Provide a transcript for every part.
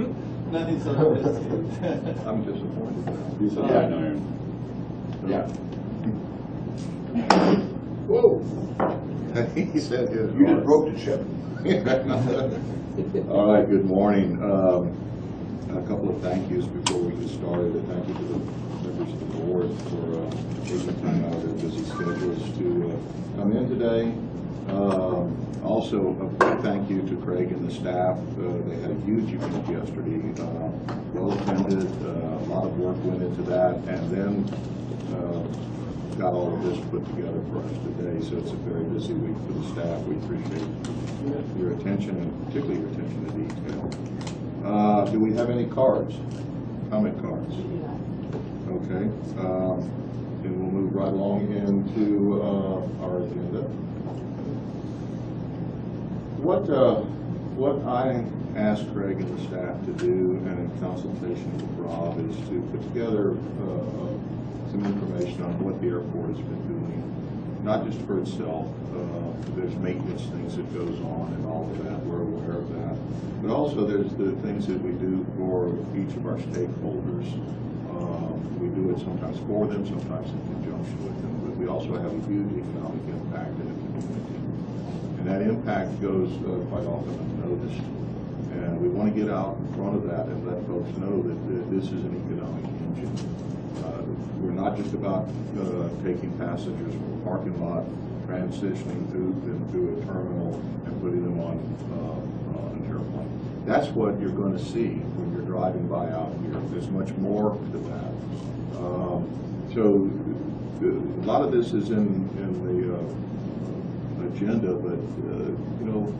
Nothing so risky. I'm disappointed. You saw Yeah, it? no, yeah. Whoa, He said his. you just broke the ship. All right, good morning. Um, A couple of thank yous before we get started. A thank you to the members of the board for uh, taking time out of their busy schedules to uh, come in today. Um, Also, a big thank you to Craig and the staff. Uh, They had a huge event yesterday, uh, well attended, uh, a lot of work went into that, and then uh, got all of this put together for us today. So it's a very busy week for the staff. We appreciate your attention and particularly your attention to detail. Uh, Do we have any cards, comment cards? Okay, um, and we'll move right along into uh, our agenda. What, uh, what I asked Craig and the staff to do, and in consultation with Rob, is to put together uh, some information on what the airport has been doing, not just for itself, uh, there's maintenance things that goes on and all of that, we're aware of that, but also there's the things that we do for each of our stakeholders. Um, We do it sometimes for them, sometimes in conjunction with them, but we also have a huge economic impact in the community. And that impact goes uh, quite often unnoticed. And we want to get out in front of that and let folks know that uh, this is an economic engine. Uh, We're not just about uh, taking passengers from a parking lot, transitioning through them through a terminal and putting them on uh, an airplane. That's what you're going to see when you're driving by out here. There's much more to that. Um, So uh, a lot of this is in in the uh, agenda, but, uh, you know,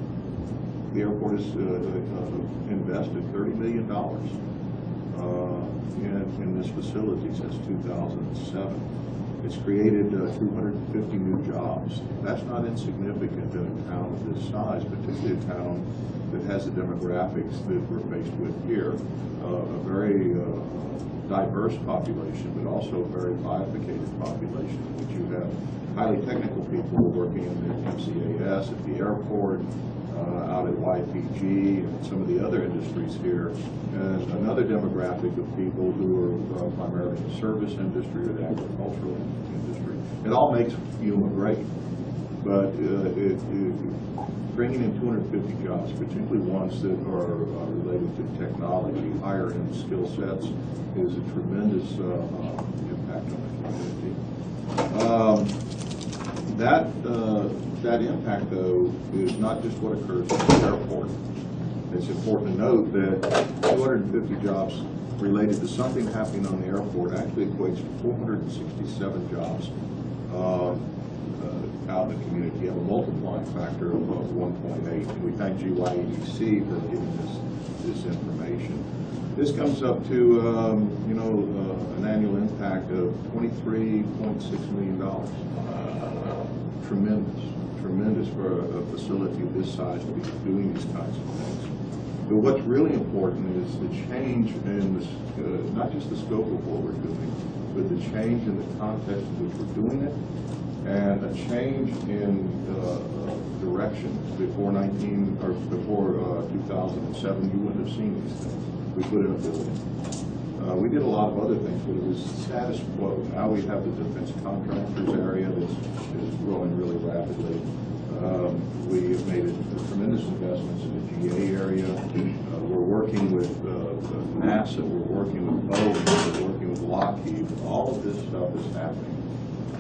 the airport has uh, uh, invested thirty million dollars uh, in, in this facility since two thousand and seven. It's created uh, two hundred and fifty new jobs. That's not insignificant in a town of this size, particularly a town that has the demographics that we're faced with here. Uh, A very uh, diverse population, but also a very bifurcated population, which you have highly technical people working in the MCAS at the airport, uh, out at YPG and some of the other industries here, and another demographic of people who are uh, primarily in the service industry or the agricultural industry. It all makes Yuma great, but uh, it, it, bringing in 250 jobs, particularly ones that are uh, related to technology, higher end skill sets, is a tremendous uh, uh, impact on the community. Um, that, uh, that impact, though, is not just what occurs at the airport. It's important to note that 250 jobs related to something happening on the airport actually equates to 467 jobs uh, uh, out in the community. You have a multiplying factor of of 1.8. And we thank GYEDC for giving us this information. This comes up to, um, you know, uh, an annual impact of $23.6 million tremendous, tremendous for a, a facility this size to be doing these kinds of things. But what's really important is the change in this, uh, not just the scope of what we're doing, but the change in the context in which we're doing it, and a change in uh, direction. Before 19 or before uh, 2007, you wouldn't have seen these things. We put in a building. Uh, we did a lot of other things, but it was status quo. Now we have the defense contractors area that's is growing really rapidly. Um, we have made a- tremendous investments in the GA area. Uh, we're working with uh, NASA, we're working with Boeing, we're working with Lockheed. All of this stuff is happening.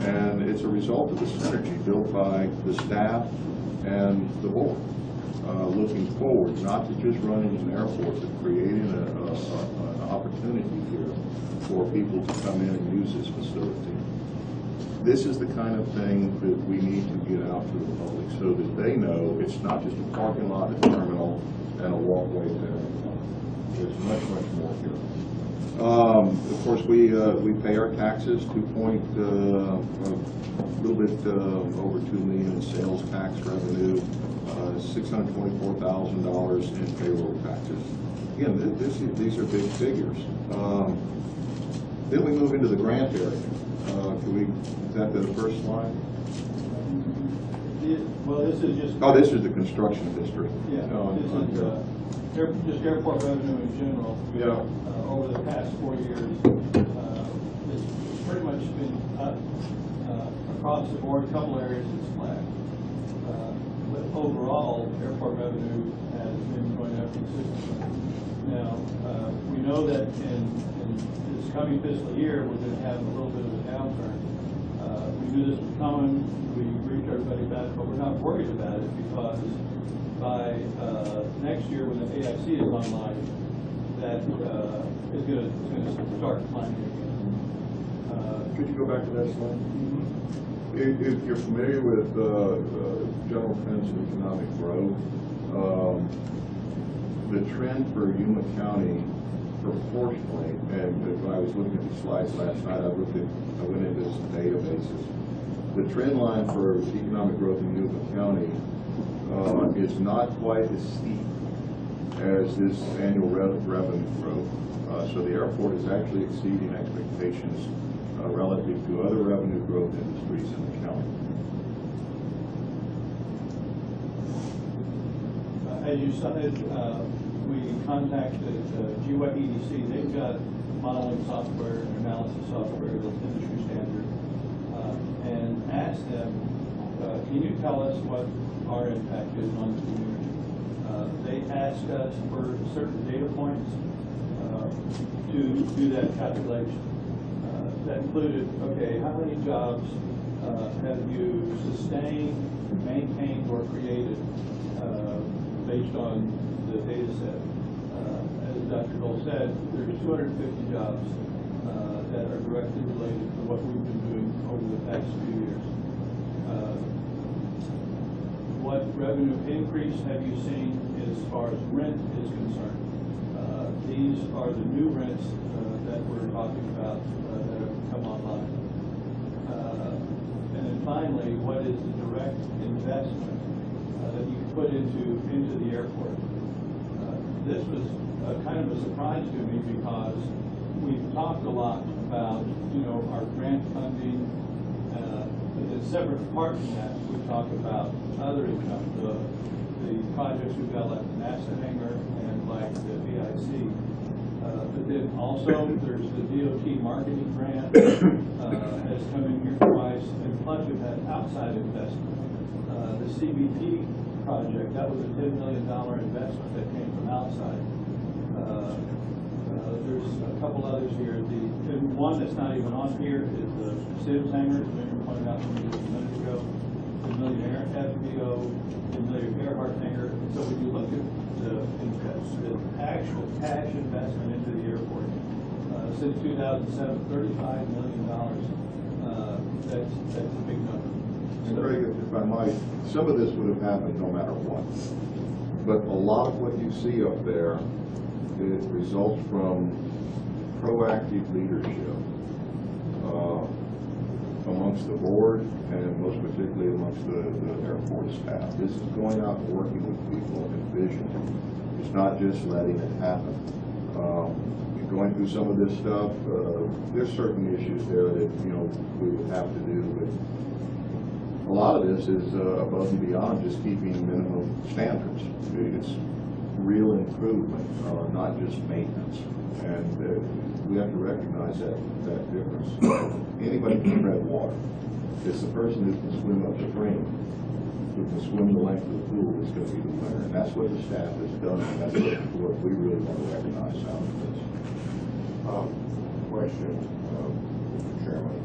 And it's a result of the synergy built by the staff and the board, uh, looking forward, not to just running an airport, but creating a, a, a- opportunity here for people to come in and use this facility. This is the kind of thing that we need to get out to the public so that they know it's not just a parking lot, a terminal, and a walkway there. There's much, much more here. Um, Of course, we, uh, we pay our taxes, two point, uh, a little bit uh, over two million in sales tax revenue, uh, six hundred twenty-four thousand dollars in payroll taxes. Again, th- this, these are big figures. Um, Then we move into the grant area. Uh, Can we, is that the first slide? Well, this is just. Oh, this is the construction district. Yeah, Oh, this is, okay. uh, air- just airport revenue in general. Yeah. uh, over the past four years, uh, it's it's pretty much been up uh, across the board, a couple areas it's flat. Uh, But overall, airport revenue has been going up consistently. Now, uh, we know that in, in this coming fiscal year, we're gonna have a little bit of a downturn. Uh, We knew this was coming, we briefed everybody about it, but we're not worried about it because by uh, next year, when the AIC is online, that uh, is gonna, start climbing again. Uh, Could you go back to that slide? If, if you're familiar with, uh, uh, general trends in economic growth, um, the trend for Yuma County proportionally, and when I was looking at the slides last night, I looked at, I went into some databases. The trend line for economic growth in Yuma County, uh, is not quite as steep as this annual rev- revenue growth. Uh, So the airport is actually exceeding expectations uh, relative to other revenue growth industries in the county. Uh, As you uh, we contacted uh, GWEC they've got modeling software and analysis software that's industry standard, uh, and asked them, uh, can you tell us what our impact is on the community? Uh, They asked us for certain data points uh, to do that calculation. Uh, That included, okay, how many jobs have you sustained, maintained, or created based on the data set? Uh, As Dr. Gould said, there's 250 jobs uh, that are directly related to what we've been doing over the past few years. Uh, What revenue increase have you seen as far as rent is concerned? Uh, These are the new rents uh, that we're talking about uh, that have come online. And then finally, what is the direct investment that you put into, into the airport? This was uh, kind of a surprise to me because we've talked a lot about, you know, our grant funding. uh, But separate apart from that, we talk about other income, the, the projects we've got like the NASA hangar and like the VIC. Uh, But then also, there's the DOT marketing grant uh, has come in here twice, and plus we've had outside investment. Uh, The CBT project, that was a ten million dollar investment that came from outside. Uh, uh, There's a couple others here, the, one that's not even on here is the Sims hangar, as Mayor pointed out to me just a minute ago. The Million Air FBO, the Million Air Earhart hangar, so when you look at the, the actual cash investment into the airport, uh, since two thousand seven, thirty-five million dollars, uh, that's, that's a big number. And Craig, if I might, some of this would have happened no matter what. But a lot of what you see up there, it results from proactive leadership uh, amongst the board and most particularly amongst the, the airport staff. This is going out and working with people and vision. It's not just letting it happen. Um, Going through some of this stuff, uh, there's certain issues there that, you know, we would have to do, but a lot of this is uh, above and beyond just keeping minimum standards. It's real improvement, uh, not just maintenance. And uh, we have to recognize that, that difference. Anybody can tread water. It's the person who can swim upstream, who can swim the length of the pool is going to be the winner. And that's what the staff has done, and that's what we really want to recognize out of this. Um, question, um, Mr. Chairman.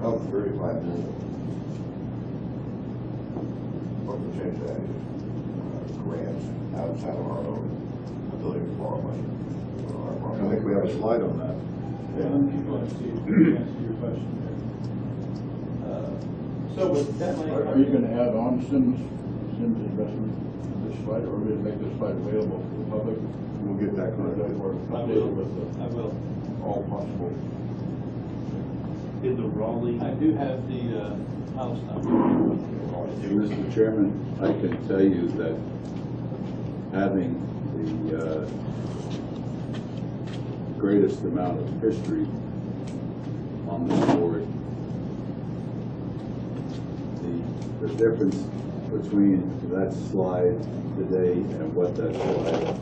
The thirty-five million, what percentage of uh, grants outside of our own ability to borrow money? our I think we have a slide on that. Yeah, let me going, to answer your question there. Uh, So with that money. Are are you gonna add on Sims, Sims investment to this slide, or will you make this slide available to the public? We'll get that Or I will, I will. all possible? In the Raleigh, I do have the uh, house number. Mr. Chairman, I can tell you that having the uh, greatest amount of history on this board, the, the difference between that slide today and what that slide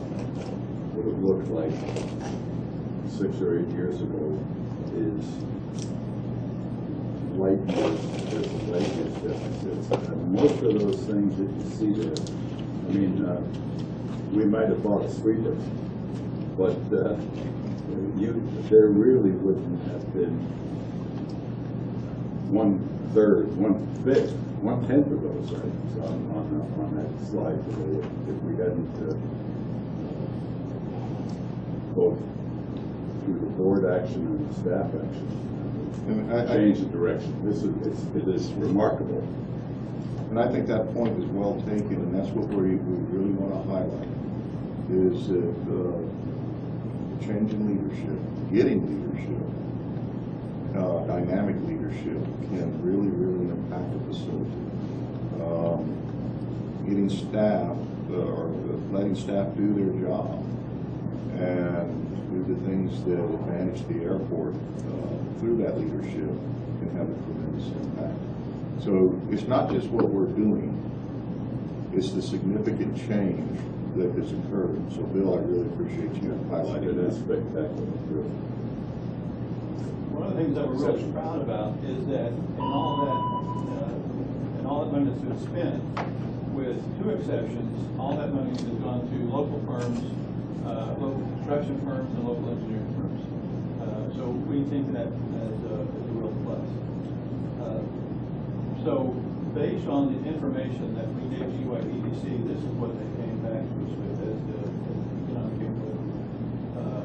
would have looked like six or eight years ago is light years, there's differences. And most of those things that you see there, I mean, uh, we might have bought a sweeper, but, uh, you, there really wouldn't have been one-third, one-fifth, one-tenth of those items on, on, on that slide today if- if we hadn't, uh, both through the board action and the staff action, And I- change the direction. This is, it's, it is remarkable. And I think that point is well taken, and that's what we, we really want to highlight, is that, uh, changing leadership, getting leadership, uh, dynamic leadership can really, really impact a facility. Um, Getting staff, uh, or letting staff do their job and do the things that advantage the airport, uh, through that leadership can have a tremendous impact. So it's not just what we're doing, it's the significant change that has occurred. So Bill, I really appreciate you highlighting It is that. spectacular, really. One of the things that we're really proud about is that in all that, uh, in all that money that's been spent, with two exceptions, all that money has gone to local firms, uh, local construction firms and local engineering we think that as a, as a real plus. Uh, So based on the information that we gave GYEDC, this is what they came back to us with as the economic input. Uh,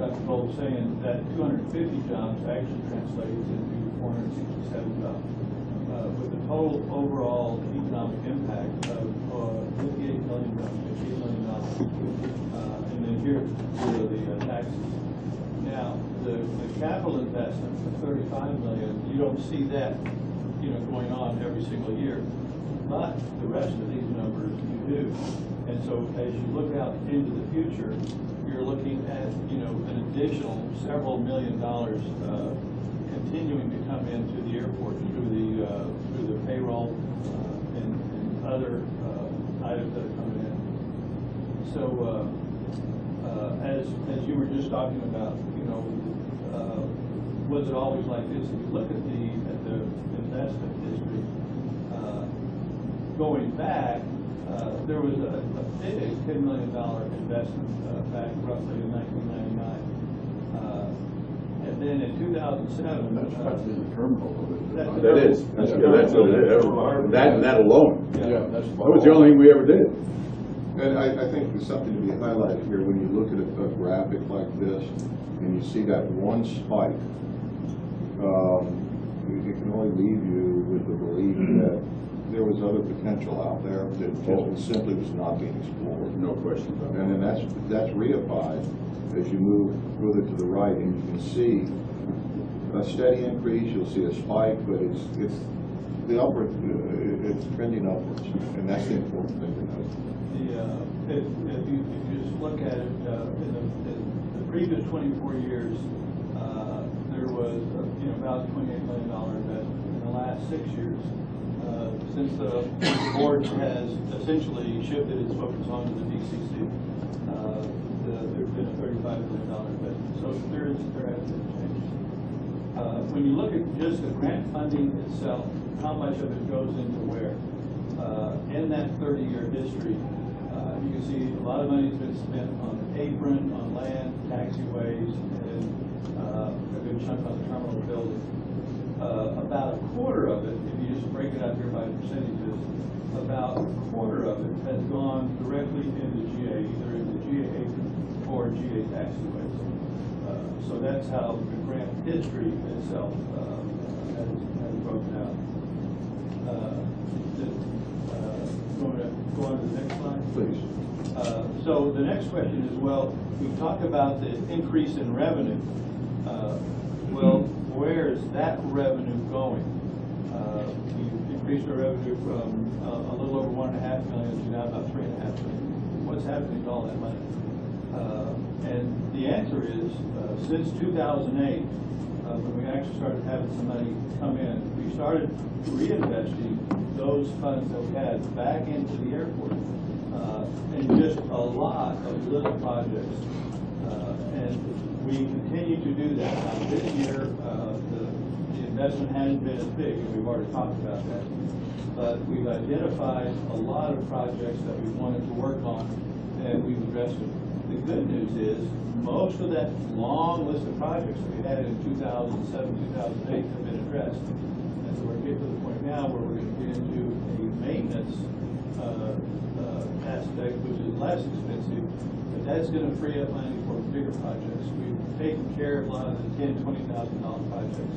Dr. Gould was saying that two hundred and fifty jobs actually translates into four hundred and sixty-seven jobs. Uh, with the total overall economic impact of, uh, fifty-eight million, fifty-eight million dollars. Uh, and then here, here are the uh, taxes. Now, the, the capital investment of thirty-five million, you don't see that, you know, going on every single year. But the rest of these numbers, you do. And so as you look out into the future, you're looking at, you know, an additional several million dollars, uh, continuing to come into the airport through the, uh, through the payroll, uh, and, and other, uh, items that are coming in. So, uh, uh, as, as you were just talking about, you know, uh, was it always like this? If you look at the, at the investment history, uh, going back, uh, there was a, a big ten million dollar investment, uh, back roughly in nineteen ninety-nine. Uh, And then in two thousand seven. That's got to be the terminal. That's the That is, that's, that's what it is. That, that alone. Yeah, that's. That was the only thing we ever did. And I, I think there's something to be highlighted here when you look at a, a graphic like this and you see that one spike. Um, it it can only leave you with the belief that there was other potential out there that just simply was not being explored. No question about it. And then that's, that's reified as you move further to the right, and you can see a steady increase, you'll see a spike, but it's, it's, the upward, uh, it's trending upwards, and that's the important thing to note. The, uh, if, if you, if you just look at it, uh, in the, in the previous twenty-four years, uh, there was, uh, you know, about twenty-eight million dollar investment. In the last six years, uh, since the board has essentially shifted its focus onto the DCC, uh, the- there's been a thirty-five million dollar investment. So there is, there has been a change. Uh, When you look at just the grant funding itself, how much of it goes into where? Uh, In that thirty-year history, you can see a lot of money's been spent on apron, on land, taxiways, and uh, a good chunk on the terminal building. Uh, About a quarter of it, if you just break it out here by percentages, about a quarter of it has gone directly into GA, either into GA apron or GA taxiways. Uh, So that's how the grant history itself uh, has has broken out. Uh, just, uh, Going to, go on to the next slide? Please. Uh, So the next question is, well, we talk about the increase in revenue. Uh, Well, where is that revenue going? Uh, We increased our revenue from uh, a little over one and a half million to now about three and a half million. What's happening to all that money? Uh, And the answer is, uh, since 2008, uh, when we actually started having some money come in, we started reinvesting those funds that we had back into the airport. Uh, and just a lot of little projects. Uh, and we continue to do that. Now, this year, uh, the, the investment hasn't been as big, and we've already talked about that. But we've identified a lot of projects that we wanted to work on, and we've addressed them. The good news is, most of that long list of projects that we had in 2007, 2008 have been addressed. And so we're getting to the point now where we're gonna get into a maintenance, uh, uh, aspect, which is less expensive, but that's gonna free up money for bigger projects. We've taken care of a lot of the ten, twenty thousand dollar projects.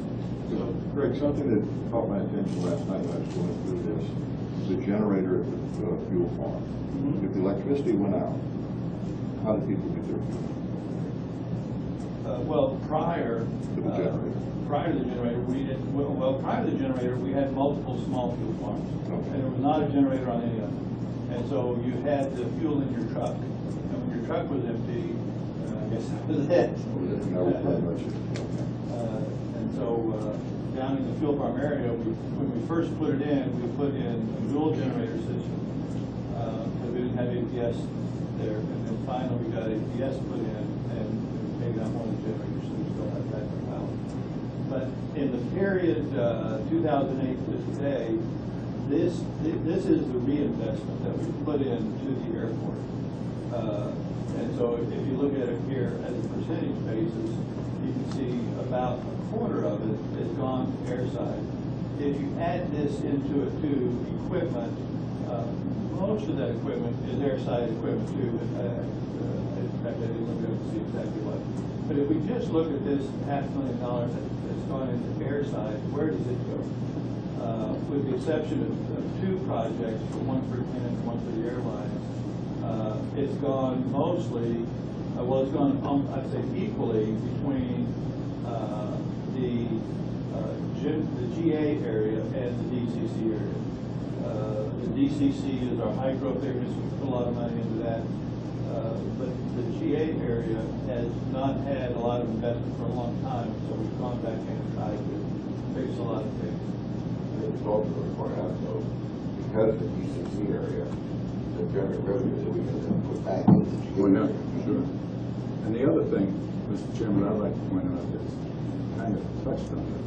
So, Greg, something that caught my attention last night when I was going through this, is the generator at the uh, fuel farm. Mhm. If the electricity went out, how do people get their fuel? Uh, well, prior. Uh. Prior to the generator, we did, well, well, prior to the generator, we had multiple small fuel farms. Okay. And there was not a generator on any of them. And so you had the fuel in your truck, and when your truck was empty, uh, I guess that was it. It. Uh, And so, uh, down in the fuel farm area, we, when we first put it in, we put in a dual generator system, uh, because we didn't have APS there. And then finally, we got APS put in, and so we still have power. But in the period, uh, two thousand eight to today, this, this is the reinvestment that we put into the airport. Uh, And so if you look at it here as a percentage basis, you can see about a quarter of it is gone to airside. If you add this into it too, equipment, uh, most of that equipment is airside equipment too. Uh, uh, In fact, I didn't look to see exactly what. But if we just look at this half million dollars that- that's gone into airside, where does it go? Uh, With the exception of of two projects, one for Ken and one for the airlines, uh, it's gone mostly, uh, well, it's gone, um, I'd say equally between, uh, the, uh, G- the GA area and the DCC area. Uh, the DCC is our high growth area, so we put a lot of money into that. Uh, but the GA area has not had a lot of investment for a long time, so we've gone back in and tried to fix a lot of things. It's also going to point out, though, because of the DCC area, the general revenue that we can then put back into the GA. Well, now, area. sure. And the other thing, Mr. Chairman, I'd like to point out that's kind of touched on it,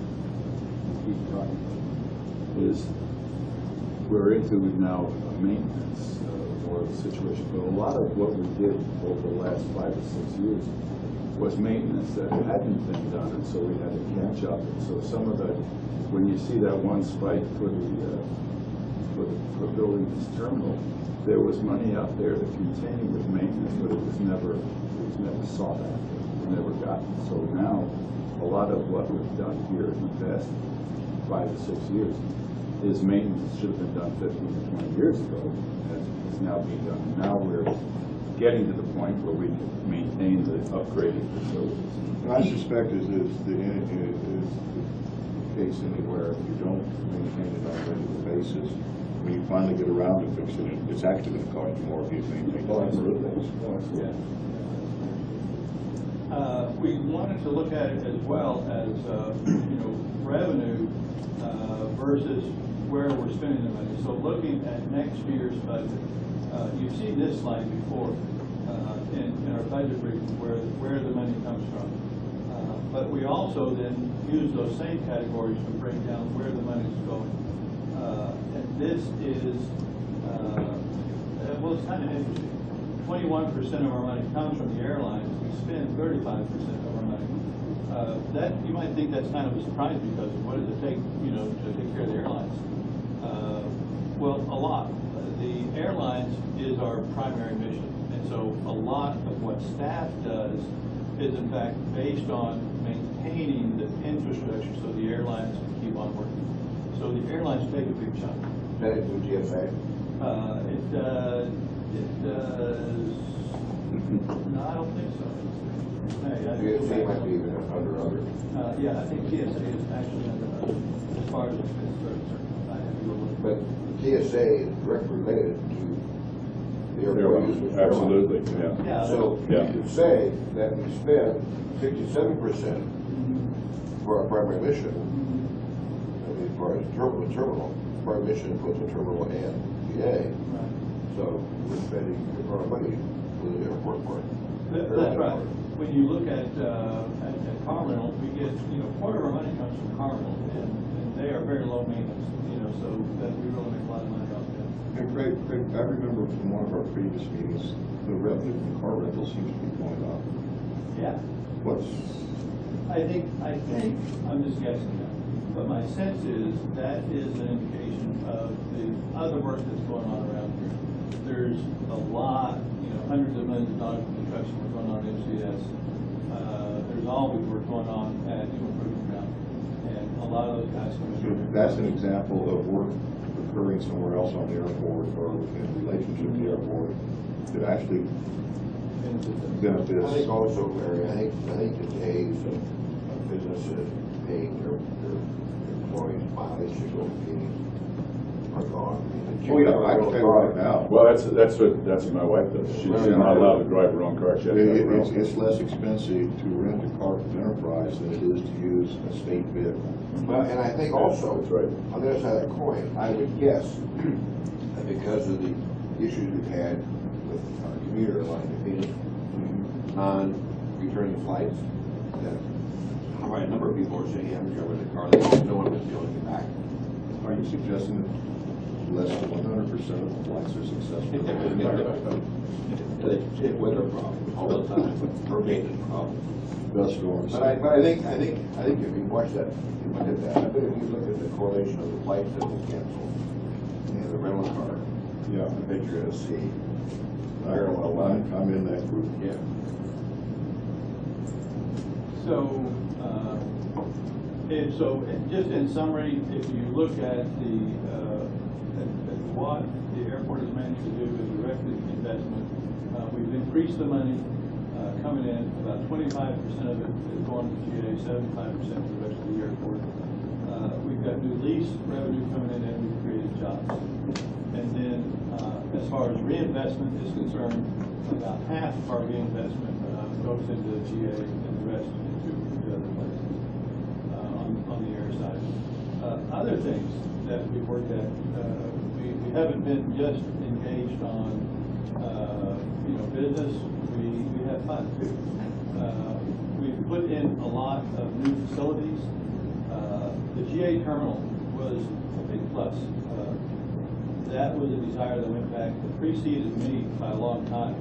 keep talking about, is we're into now a maintenance uh, a situation. But a lot of what we did over the last five or six years was maintenance that hadn't been done, and so we had to catch up. And so some of the, when you see that one spike for the, uh, for, for building this terminal, there was money out there to continue with maintenance, but it was never, it was never sought after, never gotten. So now, a lot of what we've done here in the past five to six years is maintenance should have been done fifteen to twenty years ago, now being done. Now we're getting to the point where we can maintain the upgraded facilities. And I suspect is, is the, is the case anywhere, if you don't maintain it on a regular basis, when you finally get around to fixing it, it's actually gonna cost you more if you maintain it. Oh, absolutely. Oh, absolutely. Uh, we wanted to look at it as well as, uh, you know, revenue, uh, versus where we're spending the money. So looking at next year's budget, uh, you've seen this slide before, uh, in, in our budget briefing, where, where the money comes from. Uh, But we also then use those same categories to break down where the money is going. Uh, And this is, uh, well, it's kind of interesting. Twenty-one percent of our money comes from the airlines, we spend thirty-five percent of our money. Uh, That, you might think that's kind of a surprise because what does it take, you know, to take care of the airlines? Uh, Well, a lot. Uh, The airlines is our primary mission, and so a lot of what staff does is in fact based on maintaining the infrastructure so the airlines can keep on working. So the airlines take a big chunk. That is with GSA. Uh, it does, it does, no, I don't think so. Hey, I- GSA might be even under other. Uh, yeah, I think TSA is actually under, uh, as far as it's concerned, I have to go. But TSA is directly related to the airport users. Absolutely, yeah. Yeah. So you Yeah. could say that we spend fifty-seven percent Mhm. for for our primary mission, I mean, as far as terminal, terminal, primary mission puts a terminal and GA, so we're spending a lot of money for the airport part. That- That's right. When you look at, uh, at at car rental, we get, you know, quarter of our money comes from car rental, and, and they are very low maintenance, you know, so that we really make a lot of money off them. And Craig, Craig, I remember from one of our previous meetings, the revenue from car rental seems to be going up. Yeah. What's, I think, I think, I'm just guessing now, but my sense is that is an indication of the other work that's going on around. There's a lot, you know, hundreds of millions of dollars in construction work going on at MCAS. Uh, there's always work going on at Yuma Proving Ground, and a lot of those guys come in. so here. that's an example of work occurring somewhere else on the airport or in relationship to the airport that actually benefits. I think also, Larry, I think, I think the days of of businesses paying their, their employees mileage to go meetings Oh, yeah, I can tell you right now. Well, that's, that's what, that's what my wife does. She's not allowed to drive her own car. She has It- to have it- her It's, own. it's less expensive to rent a car from Enterprise than it is to use a state vehicle. Well, and I think also, That's right. on the other side of the coin, I would guess that because of the issues we've had with our commuter line to Phoenix mm-hmm. on returning flights, that quite a number of people are saying, yeah, I'm driving the car, they don't know when to be able to get back. Are you suggesting that less than one hundred percent of the flights are successful? It's a weather problem all the time, or maintenance problem. Dust storms. But I, but I think, I think, I think if you watch that, you look at that, I bet if you look at the correlation of the flights that will cancel and the rental car, Yeah. I bet you're gonna see I- I'm, I'm in that group. Yeah. So, uh, and so, just in summary, if you look at the, uh, at at what the airport has managed to do with directed investment, uh, we've increased the money uh, coming in, about twenty-five percent of it is going to GA, seventy-five percent to the rest of the airport. Uh, We've got new lease revenue coming in, and we've created jobs. And then, uh, as far as reinvestment is concerned, about half of our reinvestment uh, goes into GA and the rest into the other places uh, on, on the air side. Other things that we've worked at, we, haven't been just engaged on, uh, you know, business, we, we have fun too. Uh, We've put in a lot of new facilities. Uh, The GA terminal was a big plus. Uh, that was a desire that went back, that preceded me by a long time.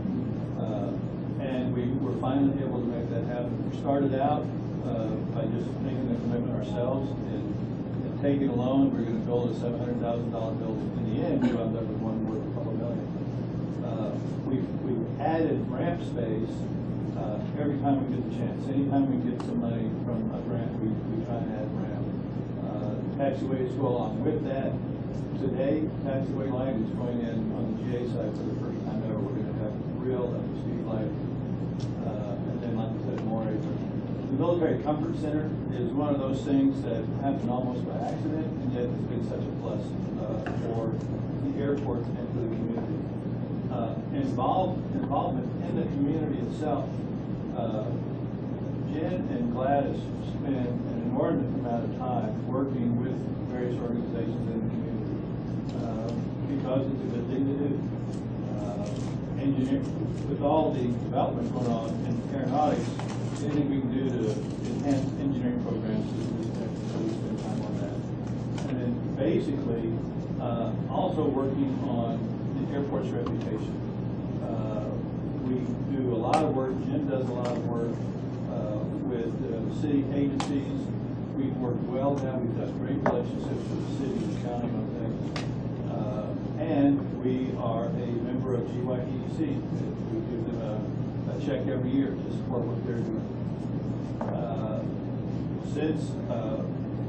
Uh, And we were finally able to make that happen. We started out uh, by just making the commitment ourselves and and taking a loan, we're gonna build a seven hundred thousand dollar building. In the end, we wound up with one worth a couple million. Uh, We've, we've added ramp space uh, every time we get the chance. Anytime we get some money from a grant, we, we try and add ramp. Uh, Taxiways go along with that. Today, taxiway light is going in on the GA side for the first time ever. We're gonna have real speed light. Uh, And then, like I said, more apron. The military comfort center is one of those things that happened almost by accident, and yet it's been such a plus uh, for the airport and for the community. Uh, Involved, involvement in the community itself. Uh, Gen and Gladys spend an inordinate amount of time working with various organizations in the community, uh, because it's a good thing to do. Uh, Engineer, with all the development going on in aeronautics, anything we can do to enhance engineering programs, so we spend time on that. And then basically, uh, also working on the airport's reputation. Uh, We do a lot of work, Jim does a lot of work uh, with city agencies. We've worked well now, we've got great relationships with the city and county on things. Uh, And we are a member of GYEC. We give them a, a check every year to support what they're doing. Uh, Since uh,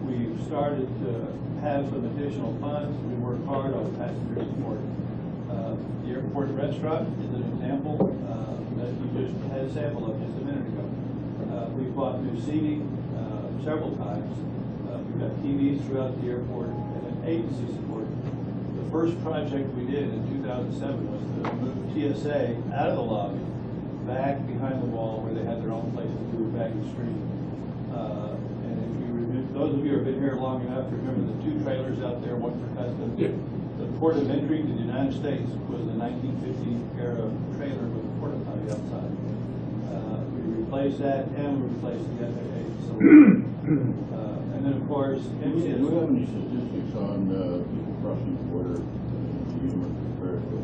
we've started to have some additional funds, we work hard on passenger support. Uh, The airport restaurant is an example that you just had a sample of just a minute ago. We've bought new seating several times. We've got TVs throughout the airport and agency support. The first project we did in 2007 was to move TSA out of the lobby, back behind the wall where they had their own place to do baggage street. Uh, And if you those of you who have been here long enough, remember the two trailers out there, one for customs. Yeah. The port of entry to the United States was a nineteen fifty era trailer with a porta potty outside. Uh, we replaced that and we replaced the FAA facility. Uh, and then, of course, Do we do we have any statistics on, uh, people crossing the border, uh, to Yuma compared to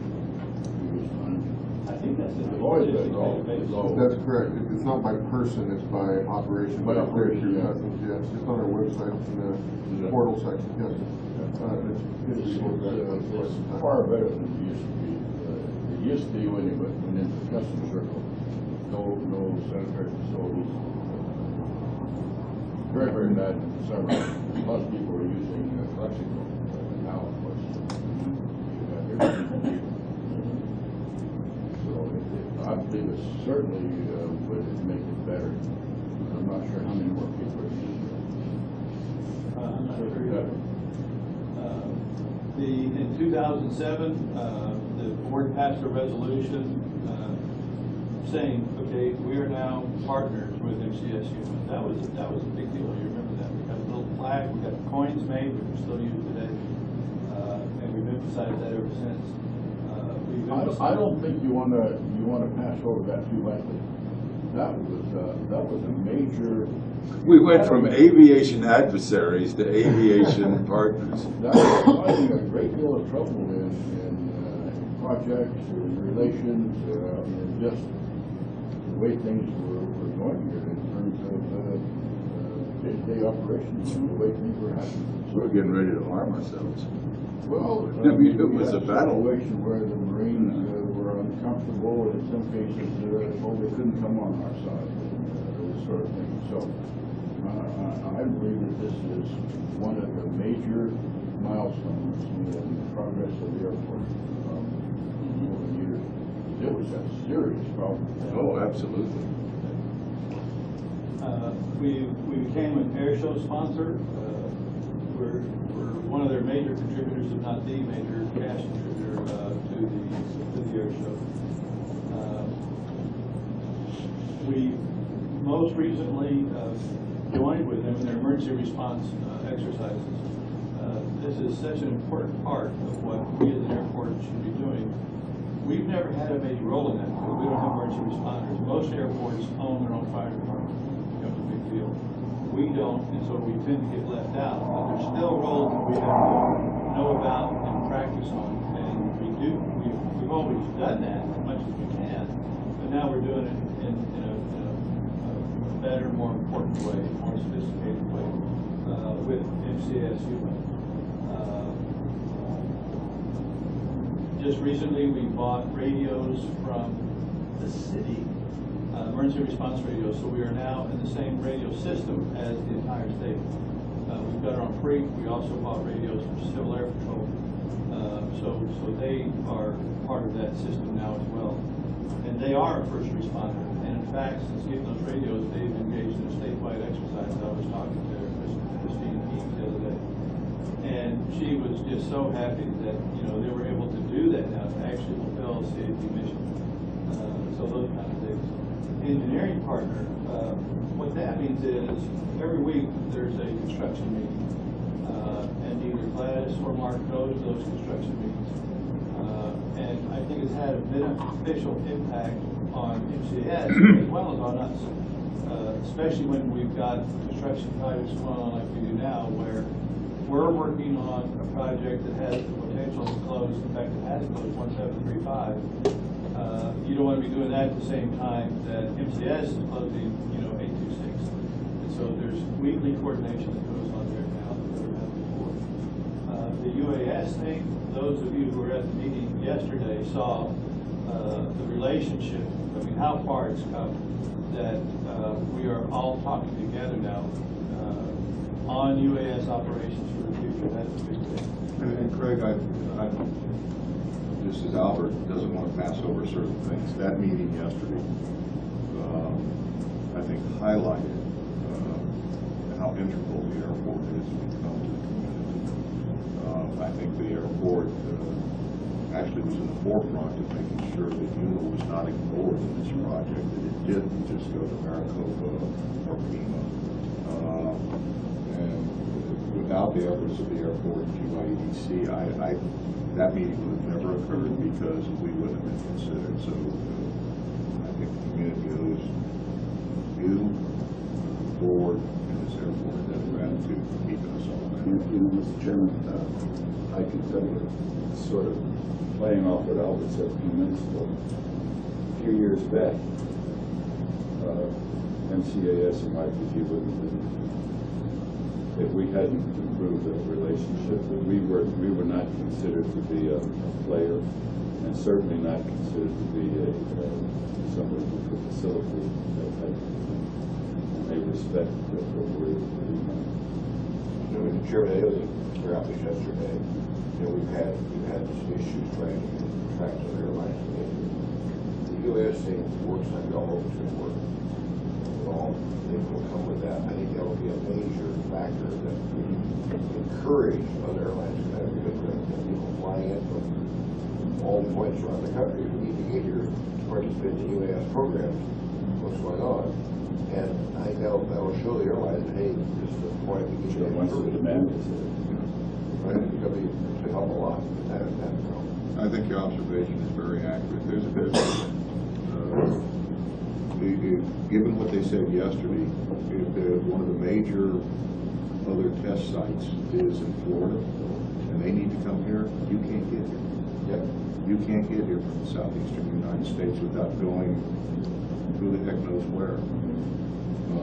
previous times? I think that's in the It's always been statistic low, database. it's low. That's correct. It- It's not by person, it's by operation. By operation, through yeah. customs, yes. It's on our website in the portal section, yes. Uh, it's, it's, It's, far better than it used to be. Uh, It used to be when you went, went into the customs circle, no, no sanitary facilities. Very, very bad in the summer. A lot of people were using uh, Lexington, but now, of course, you have everything. So it, it, I believe it certainly, uh, would make it better. I'm not sure how many more people are using. Uh, I'm not sure either. Uh, The, in two thousand seven, uh, the board passed a resolution, uh, saying, okay, we are now partners with MCSU. That was, that was a big deal, you remember that? We got a little flag, we got coins made, which we still use today. Uh, and we've emphasized that ever since. Uh, I, I don't think you wanna, you wanna pass over that too lightly. That was, uh, that was a major. We went from aviation adversaries to aviation partners. That was causing a great deal of trouble in, in, uh, projects, in relations, uh, and just the way things were, were going here in terms of, uh, uh, day-to-day operations, and the way things were happening. So we're getting ready to arm ourselves. Well, I mean, it was a battle. Situation where the Marines uh, were uncomfortable, and in some cases, uh, well, they couldn't come on our side, and, uh, this sort of thing. So, uh, I, I believe that this is one of the major milestones in the progress of the airport, um, over the years. It was a serious problem. Oh, absolutely. Uh, We, we became an air show sponsor. Uh, We're, we're one of their major contributors, if not the major cash contributor uh, to the, to the air show. Uh, We most recently uh, joined with them in their emergency response uh, exercises. Uh, This is such an important part of what we as an airport should be doing. We've never had a major role in that, we don't have emergency responders. Most airports own their own fire department, becomes a big deal. We don't, and so we tend to get left out, but there's still roles that we have to know about and practice on. We've, always done that as much as we can, but now we're doing it in, in a, in a a better, more important way, more sophisticated way, uh, with MCSU. Uh, just recently, we bought radios from the city, uh, emergency response radios, so we are now in the same radio system as the entire state. Uh, we've got our own fleet, we also bought radios from Civil Air Patrol, uh, so, so they are part of that system now as well. And they are a first responder, and in fact, since getting those radios, they've engaged in a statewide exercise. I was talking to Christine Keefe the other day. And she was just so happy that, you know, they were able to do that now, to actually fulfill a CAP mission. Uh, So those kind of things. Engineering partner, uh, what that means is, every week, there's a construction meeting. Uh, And either Gladys or Mark goes to those construction meetings. And I think it's had a beneficial impact on MCAS as well as on us. Uh, Especially when we've got construction projects going on like we do now, where we're working on a project that has the potential to close, in fact, it has closed one seven three five. Uh, You don't want to be doing that at the same time that MCAS is closing, you know, eight two six. And so there's weekly coordination that goes on there now that never had before. Uh, The UAS thing, those of you who were at the meeting yesterday saw uh, the relationship, I mean, how far it's come, that uh, we are all talking together now uh, on UAS operations for the future. That's a big thing. And and Craig, I, I, just as Albert doesn't want to pass over certain things, that meeting yesterday, um, I think highlighted, uh, how integral the airport has become to the community. Uh, I think the airport, uh, actually was in the forefront of making sure that UNO was not ignored in this project, that it didn't just go to Maricopa or FEMA. Uh, And about the efforts of the airport and GYEDC, I, I, that meeting would have never occurred because we wouldn't have been considered, so uh, I think the community owes you, the board, and this airport that gratitude for keeping us all Mr. Chairman, uh, I can tell you, sort of playing off what Albert said a few minutes ago. A few years back, uh, MCAS and YPG wouldn't have if we hadn't improved the relationship, that we were, we were not considered to be a a player, and certainly not considered to be a, uh, somebody who could facilitate that type of thing. And they respect what we're, doing. Chairman, yesterday, you know, we've had, we've had some issues trying to attract other airlines to the The UAS thing works, I know, hopes it work. All things will come with that. I think that will be a major factor that we encourage other airlines to have, because we're going to have people flying in from all points around the country who need to get here to participate in the UAS programs, what's going on. And I think that'll, that'll show the airlines, hey, this is the point we get you. Sure, once the demand is there. I think it's gonna be, it's gonna help a lot, that, that, know. I think your observation is very accurate. There's, there's, uh, i- i- given what they said yesterday, if the, one of the major other test sites is in Florida, and they need to come here, you can't get here. Yep. You can't get here from the southeastern United States without going who the heck knows where.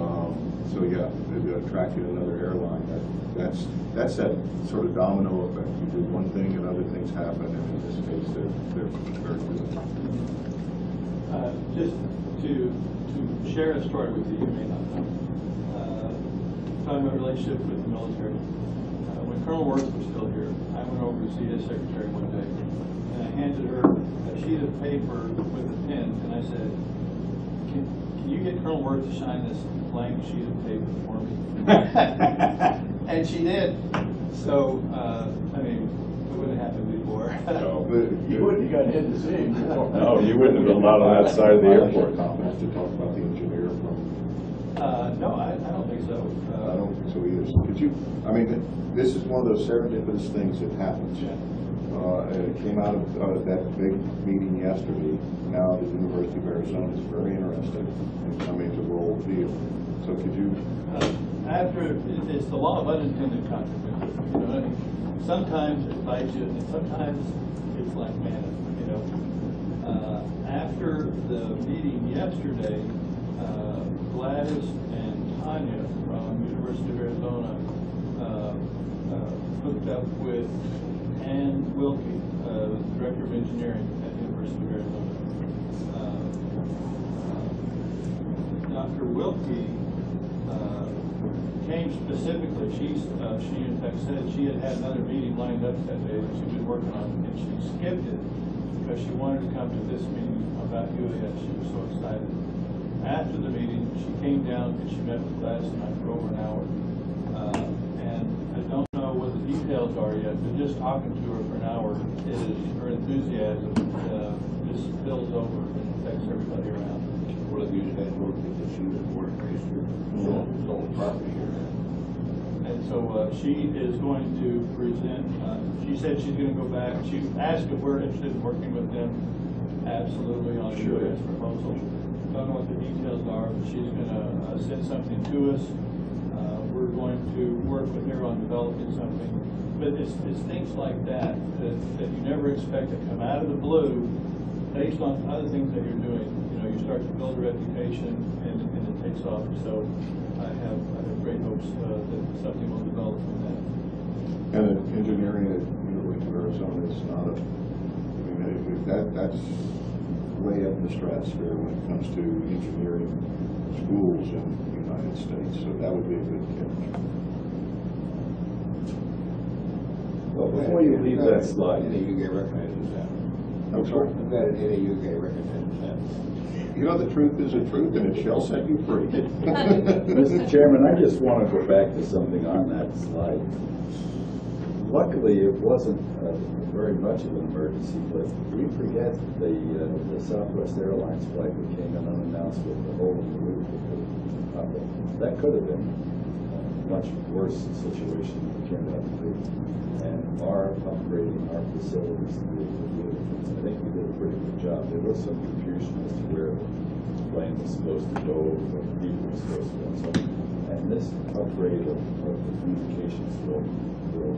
Um, So, yeah, they've attracted another airline. That- That's, that's that sort of domino effect. You do one thing and other things happen, and in this case, they're, they're very good. Uh, Just to, to share a story with you, you may not know. Uh, Talking about relationship with the military. Uh, When Colonel Worth was still here, I went over to see his secretary one day, and I handed her a sheet of paper with a pen, and I said, can, can you get Colonel Worth to sign this blank sheet of paper for me? And she did. So, uh, I mean, it wouldn't have happened before. No, You wouldn't have got in to see him. No, you wouldn't have been allowed on that side of the airport. Comments to talk about the engineer from Uh, no, I, I don't think so. Uh, I don't think so either. So Could you, I mean, this is one of those serendipitous things that happens. Uh, and it came out of, uh, that big meeting yesterday. Now the University of Arizona is very interested in coming to Rolle Field. So could you, uh, After, it- it's the law of unintended consequences, you know, sometimes it bites you, and sometimes it's like manna, you know. Uh, After the meeting yesterday, uh, Gladys and Tanya from University of Arizona uh, uh, hooked up with Ann Wilkie, uh, Director of Engineering at University of Arizona. Uh, Dr. Wilkie came specifically, she's, uh, she in fact said she had had another meeting lined up that day that she'd been working on, and she skipped it because she wanted to come to this meeting about UAS. She was so excited. After the meeting, she came down and she met with Gladys and I for over an hour. Uh, And I don't know what the details are yet, but just talking to her for an hour is, her enthusiasm uh, just spills over and affects everybody around. One of the news guys wrote that she was and raised here, sold, sold property here. And so uh, she is going to present, uh, she said she's going to go back, she asked if we're interested in working with them, absolutely on a Sure. UAS proposal. Don't know what the details are, but she's going to send something to us. Uh, We're going to work with her on developing something. But it's, it's things like that, that, that you never expect to come out of the blue based on other things that you're doing. You start to build a reputation and, and it takes off. So I have, I have great hopes uh, that something will develop from that. and the engineering at University of Arizona is not a, I mean, it- that, that's way up in the stratosphere when it comes to engineering schools in the United States. So that would be a good catch. Well, before you leave that slide, NAUK recognizes that. I'm sorry? I'm glad NAUK recognizes that. You know, the truth is the truth, and it shall set you free. Mr. Chairman, I just want to go back to something on that slide. Luckily, it wasn't uh, very much of an emergency, but we forget the, uh, the Southwest Airlines flight that came in unannounced with the hole in the roof. of- That could have been a much worse situation than it turned out to be. And our upgrading our facilities, I think we did a pretty good job. There was some confusion as to where the plane was supposed to go, where the people were supposed to go. So, and this upgrade of, of the communications will, will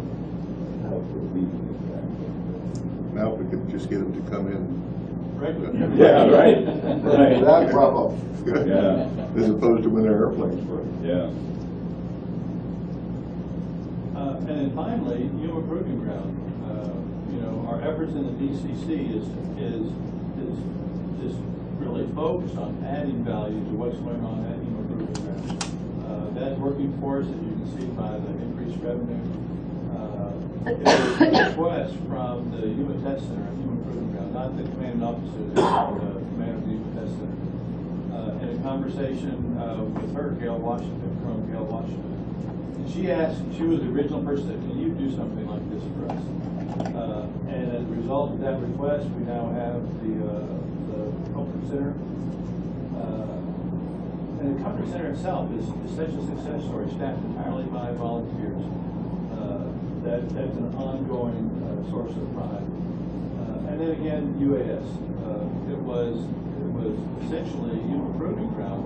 help alleviate that. Now, if we could just get them to come in. Yeah, right, right. That drop off. Yeah. As opposed to when their airplanes were. Yeah. Uh, And then finally, Yuma Proving Ground. Uh, You know, our efforts in the DCC is, is, is, is really focused on adding value to what's going on at Yuma. Uh, That's working for us, as you can see by the increased revenue. Uh, It was a request from the Yuma test center, Yuma Proving Ground, not the commanding officers, but the commander of the test center. Uh, In a conversation uh, with her, Gail Washington, Colonel Gail Washington, and she asked, she was the original person that, can you do something like this for us? Uh, And as a result of that request, we now have the, uh, the Comfort Center. Uh, And the Comfort Center itself is, is such a success story, staffed entirely by volunteers. Uh, That, that's an ongoing uh, source of pride. Uh, And then again, UAS. Uh, It was, it was essentially a Yuma Proving Ground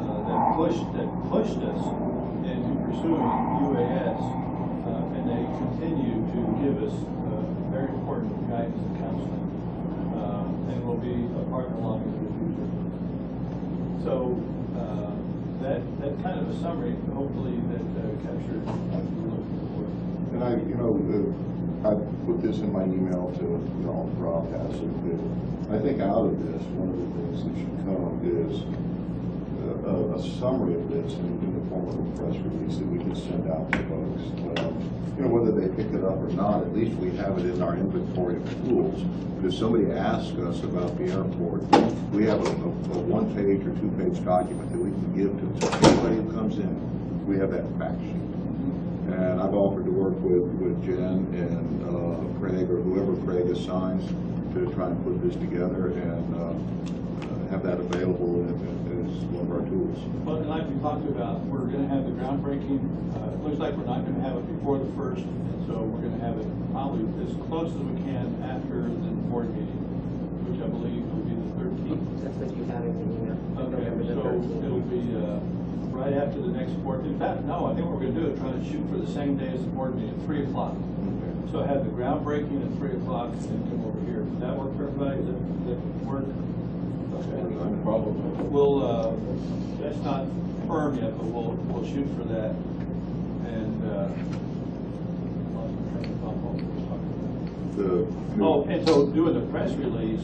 uh, that pushed, that pushed us into pursuing UAS. uh, And they continue to give us uh, very important guidance and counseling. And will be a partner long into the future. So uh, that, that kind of a summary, hopefully that uh, captured what we're looking for. And I, you know, I put this in my email to, you know, Rob has it, I think out of this, one of the things that should come is a, a summary of this in, the form of a press release that we can send out to folks. Um, You know, whether they pick it up or not, at least we have it in our inventory of tools. But if somebody asks us about the airport, we have a, a, a one-page or two-page document that we can give to anybody who comes in. We have that fact sheet. And I've offered to work with, with Gen and uh, Craig, or whoever Craig assigns, to try and put this together and uh, have that available as as one of our tools. Well, and like we talked about, we're gonna have the groundbreaking, uh, it looks like we're not gonna have it before the first, so we're gonna have it probably as close as we can after the board meeting, which I believe will be the thirteenth. That's what you have in the email, Okay, November so thirteenth. it'll be, uh, right after the next board, in fact, no, I think what we're gonna do is try to shoot for the same day as the board meeting, three o'clock. So have the groundbreaking at three o'clock and then come over here. Does that work for everybody? Does that, that work? Okay. No problem. We'll, uh, that's not firm yet, but we'll, we'll shoot for that. And, uh, lost my train of thought, what we were talking about. The. Oh, and so doing the press release,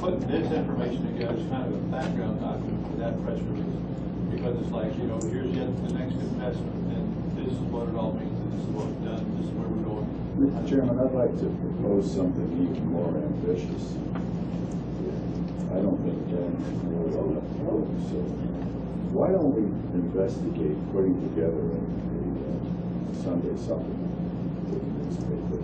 putting this information together is kind of a background document for that press release. Because it's like, you know, here's yet the next investment, and this is what it all means, and this is what we've done, this is where we're going. Mr. Chairman, I'd like to propose something even more ambitious. I don't think Gen really ought to know, so why don't we investigate putting together a a Sunday supplement the?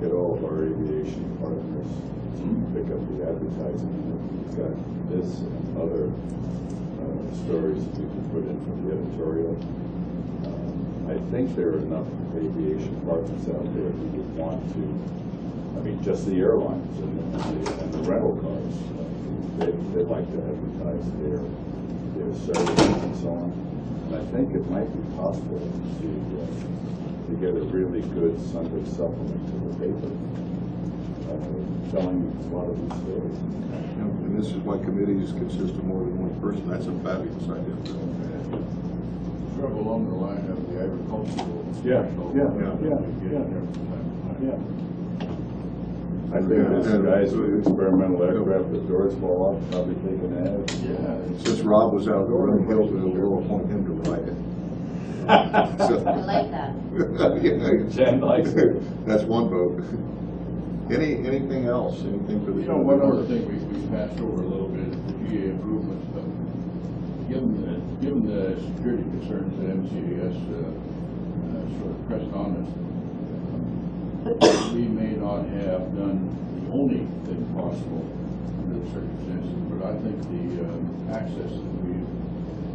Get all of our aviation partners to pick up the advertising, we've got this and other uh, stories that we can put in from the editorial. Um, I think there are enough aviation partners out there who would want to, I mean, just the airlines and the, and the rental cars. They, they'd like to advertise their, their services and so on. And I think it might be possible to, uh, to get a really good Sunday supplement to the paper, uh, telling a lot of these stories. And this is why committees consist of more than one person. That's a fabulous idea. Sort of along the line of the agricultural. Yeah, special, yeah, yeah, yeah. there from time to time. Yeah. I think this guy's with experimental aircraft the doors fall off, probably take an ad. Yeah. it's- Since Rob was out there running Hilton, we'll appoint him to write it. So- I like that. Yeah. Gen likes it. That's one vote. Any, anything else? Anything for the? You know, one other thing we, we passed over a little bit, is the GA improvements, but given the, given the security concerns that MCAS, uh, uh, sort of pressed on us, we may not have done the only thing possible under the circumstances, but I think the, uh, access that we've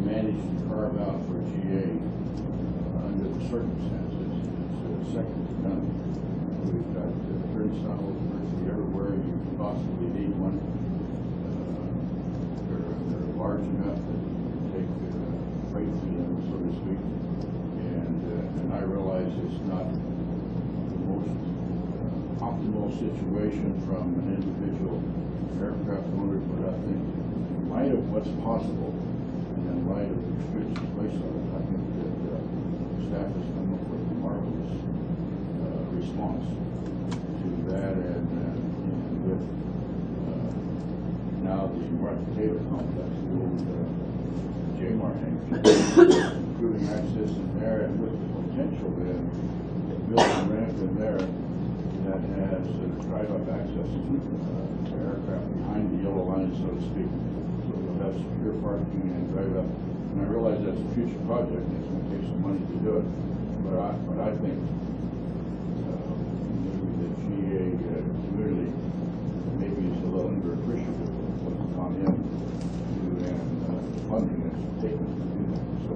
managed to carve out for GA uh, under the circumstances, it's uh, second to none. We've got uh, turnstiles virtually everywhere you could possibly need one. Uh, They're, they're large enough to take uh, freight through them, so to speak. And, uh, and I realize it's not optimal situation from an individual aircraft owner, but I think in light of what's possible and in light of the restrictions placed on it, I think that uh, staff has come up with a marvelous uh, response to that and, uh, and with uh, now the Martin Taylor complex, the old uh, hangar, improving access in there and with the potential then to build a ramp in there that has uh, drive-up access to uh, aircraft behind the yellow line, so to speak. So we'll have secure parking and drive-up. And I realize that's a future project, and it's gonna take some money to do it, but I, but I think uh, maybe the GA uh, community maybe is a little underappreciative of what's gone in to and uh, the funding that's taken to do that. So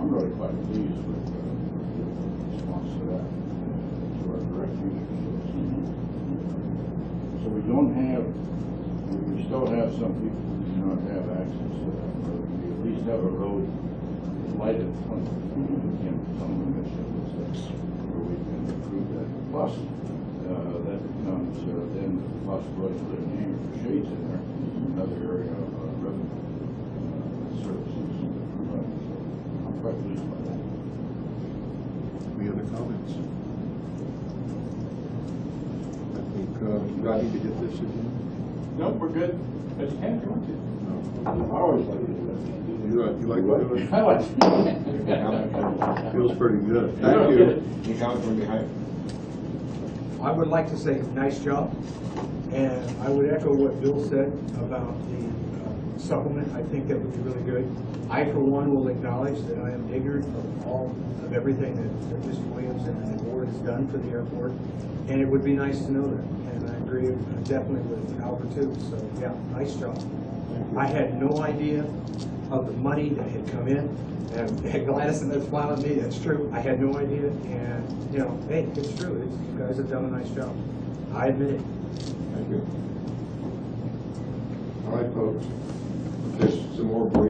I'm really quite pleased with uh, the response to that, uh, to our direct users. So we don't have, we still have some people who do not have access to that road. We at least have a road lighted of them is where we can improve that. Plus, uh, that becomes uh, then the possibility of putting hangar for shades in there, another area of uh, revenue uh, services. So I'm quite pleased by that. Any other comments? I think, uh, do I need to hit this again? No, we're good, but you can if you want to. I always like to do that. You, you like to do it? I like to. Feels pretty good. Thank you. Any comments from behind? I would like to say, nice job, and I would echo what Bill said about the uh, supplement, I think that would be really good. I, for one, will acknowledge that I am ignorant of all, of everything that that Mr. Williams and the board has done for the airport, and it would be nice to know that, and Agree definitely with Albert too, so, yeah, nice job. I had no idea of the money that had come in, and Gladys and that's smiling at me, that's true, I had no idea, and, you know, hey, it's true, it's, you guys have done a nice job. I admit it. Thank you. All right, folks. Just some more